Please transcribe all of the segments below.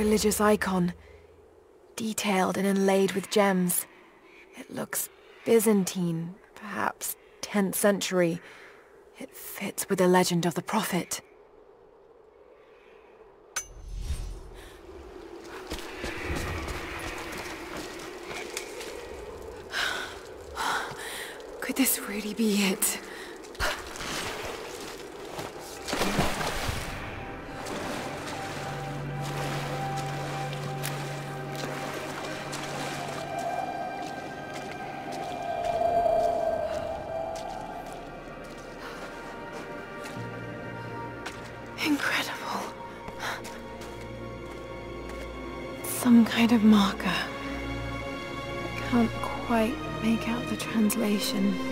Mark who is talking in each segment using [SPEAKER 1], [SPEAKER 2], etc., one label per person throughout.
[SPEAKER 1] Religious icon, detailed and inlaid with gems. It looks Byzantine, perhaps 10th century. It fits with the legend of the Prophet. Could this really be it? Translation.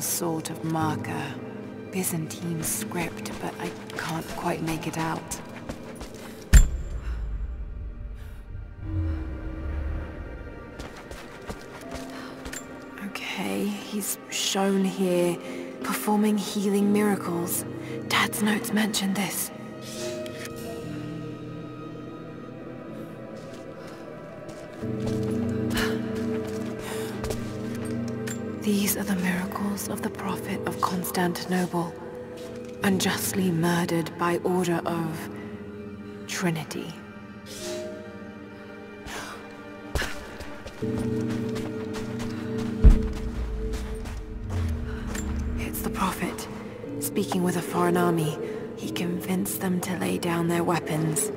[SPEAKER 1] Some sort of marker. Byzantine script, but I can't quite make it out. Okay, he's shown here performing healing miracles. Dad's notes mention this. These are the miracles of the Prophet of Constantinople, unjustly murdered by order of Trinity. It's the Prophet, speaking with a foreign army. He convinced them to lay down their weapons.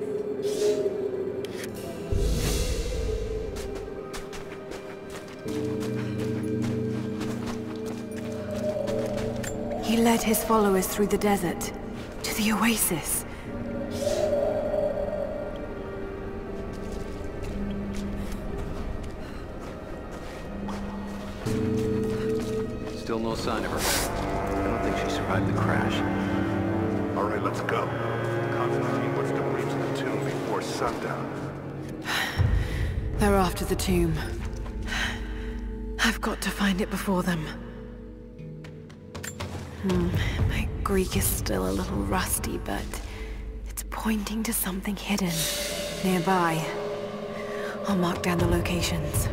[SPEAKER 1] Led his followers through the desert, to the oasis.
[SPEAKER 2] Still no sign of her. I don't think she survived the crash.
[SPEAKER 3] All right, let's go. Constantine wants to reach the tomb before sundown.
[SPEAKER 1] They're after the tomb. I've got to find it before them. My is still a little rusty, but it's pointing to something hidden nearby. I'll mark down the locations.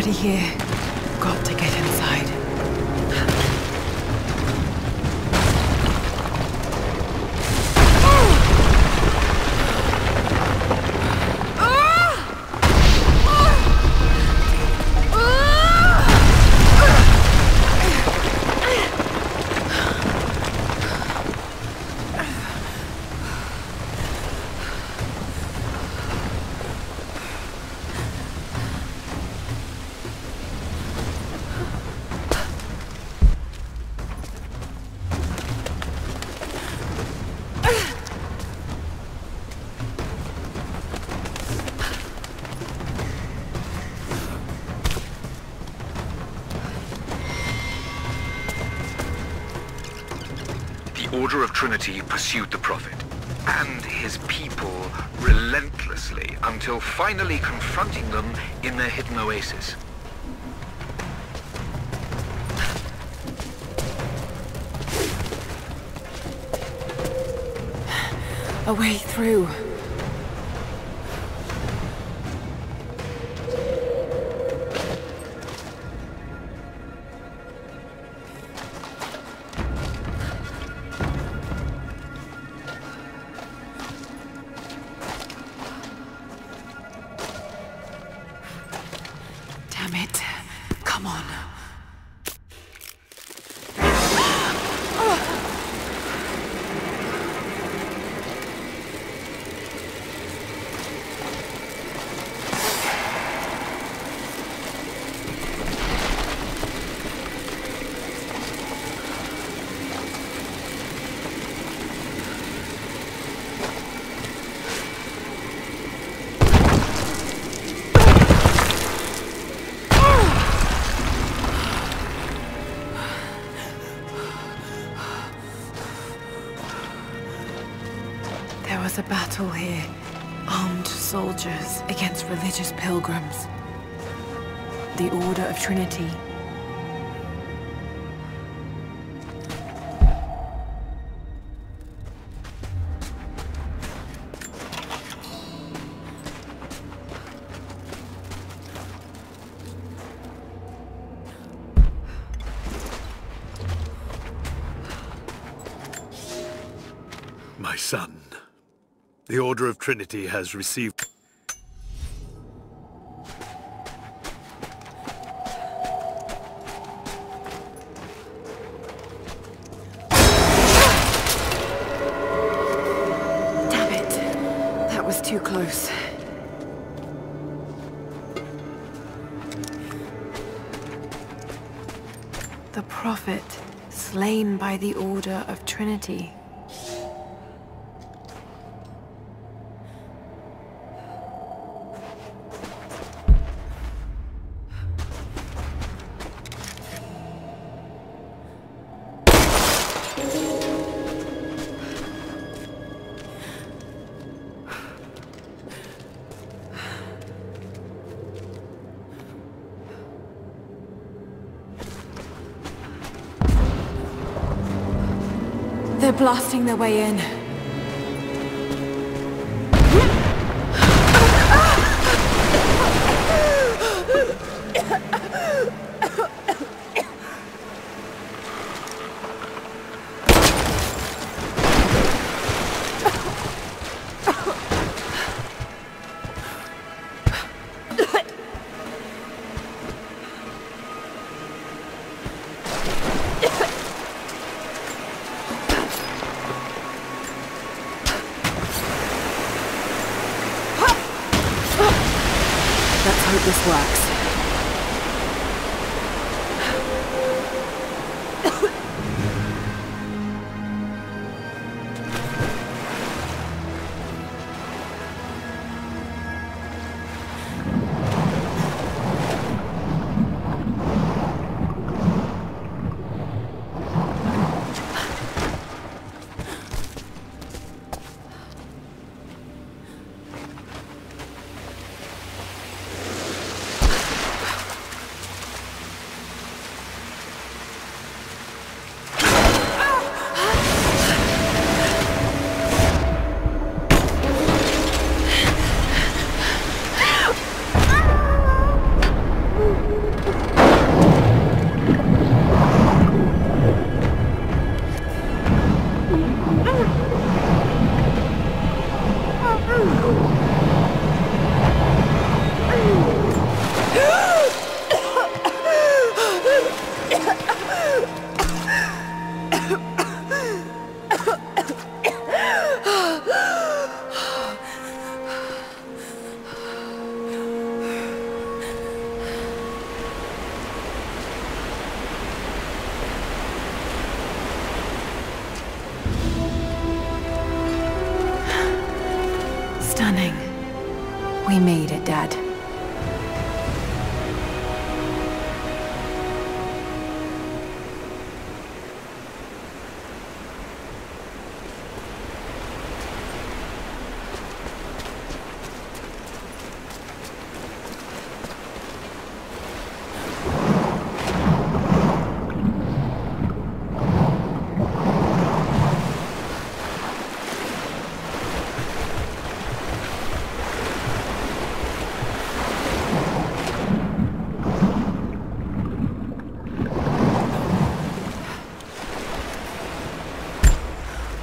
[SPEAKER 1] Already here. Got to get inside.
[SPEAKER 4] Order of Trinity pursued the Prophet and his people relentlessly until finally confronting them in their hidden oasis.
[SPEAKER 1] A way through. Soldiers against religious pilgrims. The Order of Trinity.
[SPEAKER 3] My son, the Order of Trinity has received...
[SPEAKER 1] slain by the Order of Trinity. They're their way in. We made it, Dad.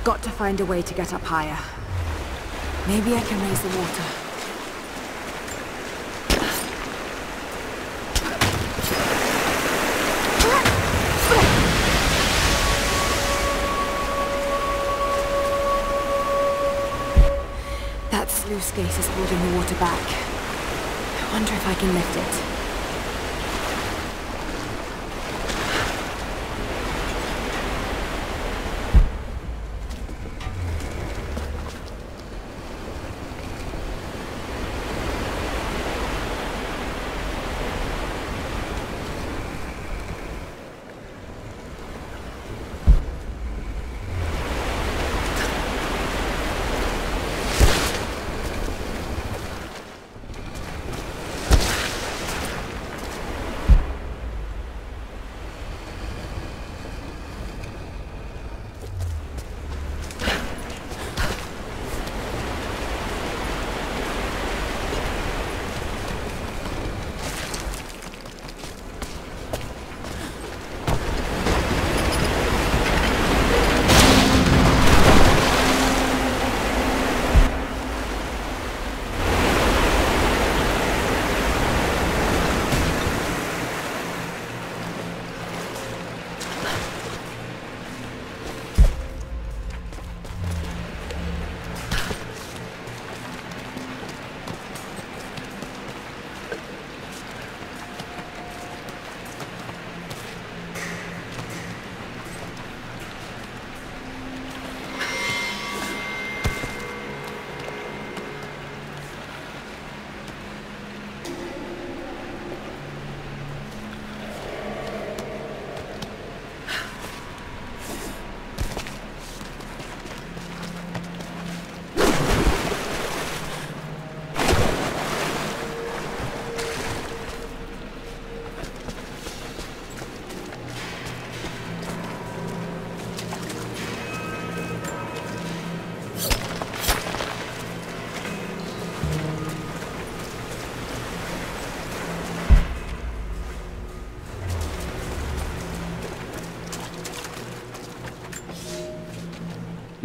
[SPEAKER 1] Got to find a way to get up higher. Maybe I can raise the water. That sluice gate is holding the water back. I wonder if I can lift it.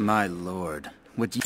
[SPEAKER 5] My lord, would you...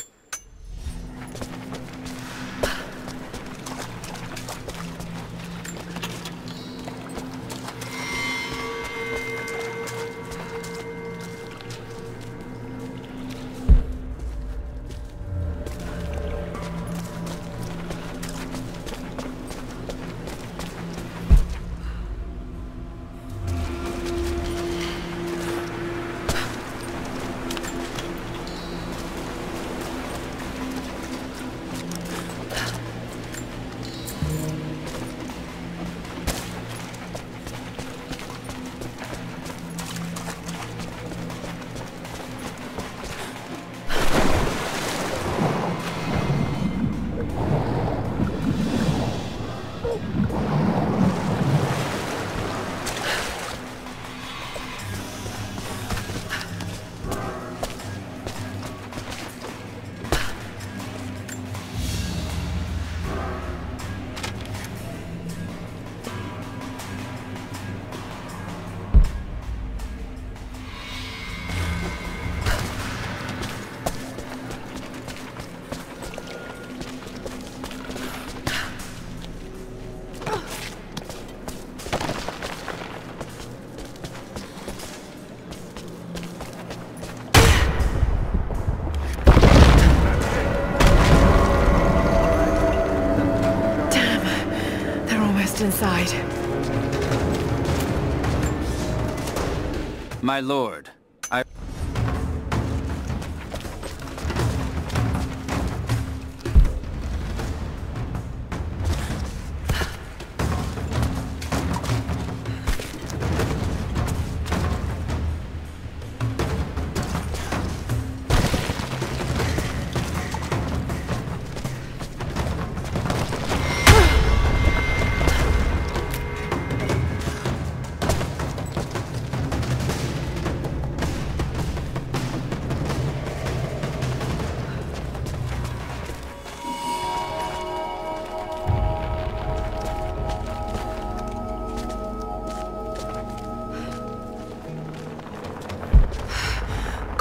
[SPEAKER 1] My lord,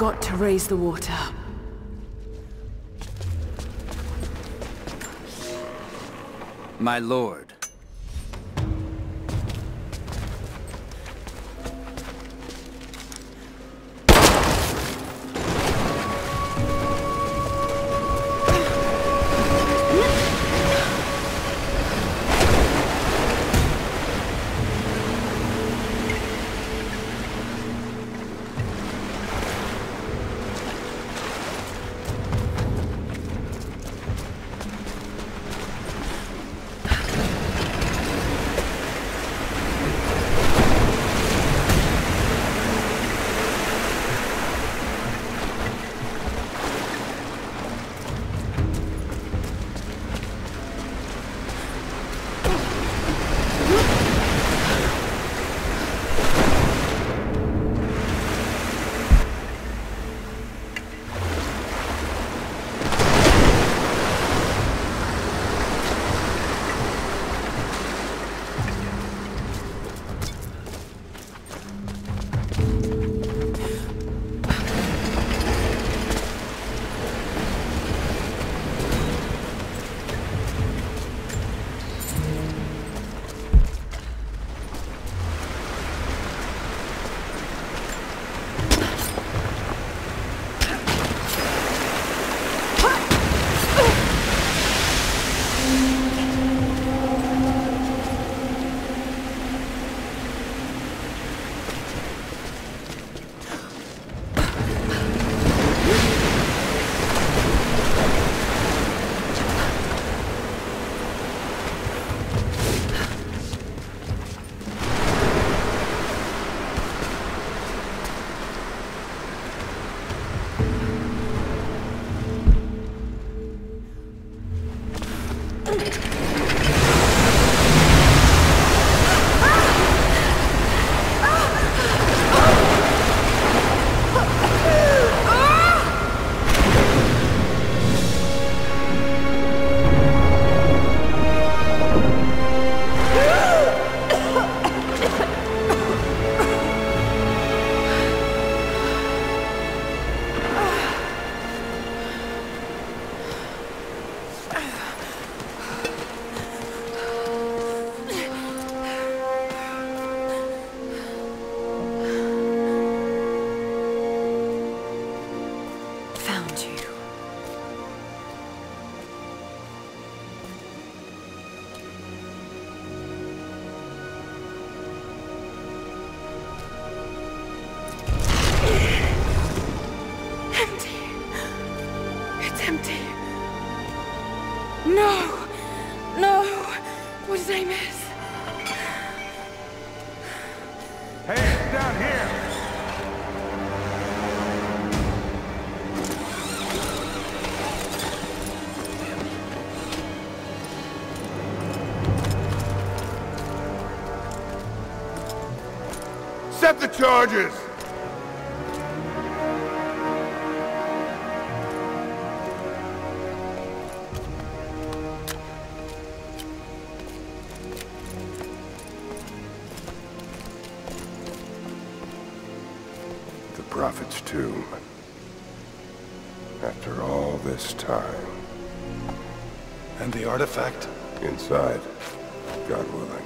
[SPEAKER 5] Got to raise the water.
[SPEAKER 1] My lord.
[SPEAKER 6] Set the charges! The Prophet's tomb. After all this time.
[SPEAKER 7] And the artifact?
[SPEAKER 6] Inside, God willing.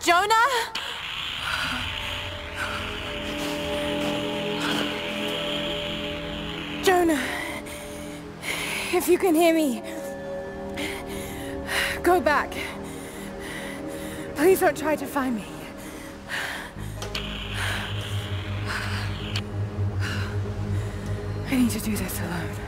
[SPEAKER 1] Jonah? Jonah, if you can hear me, go back. Please don't try to find me. I need to do this alone.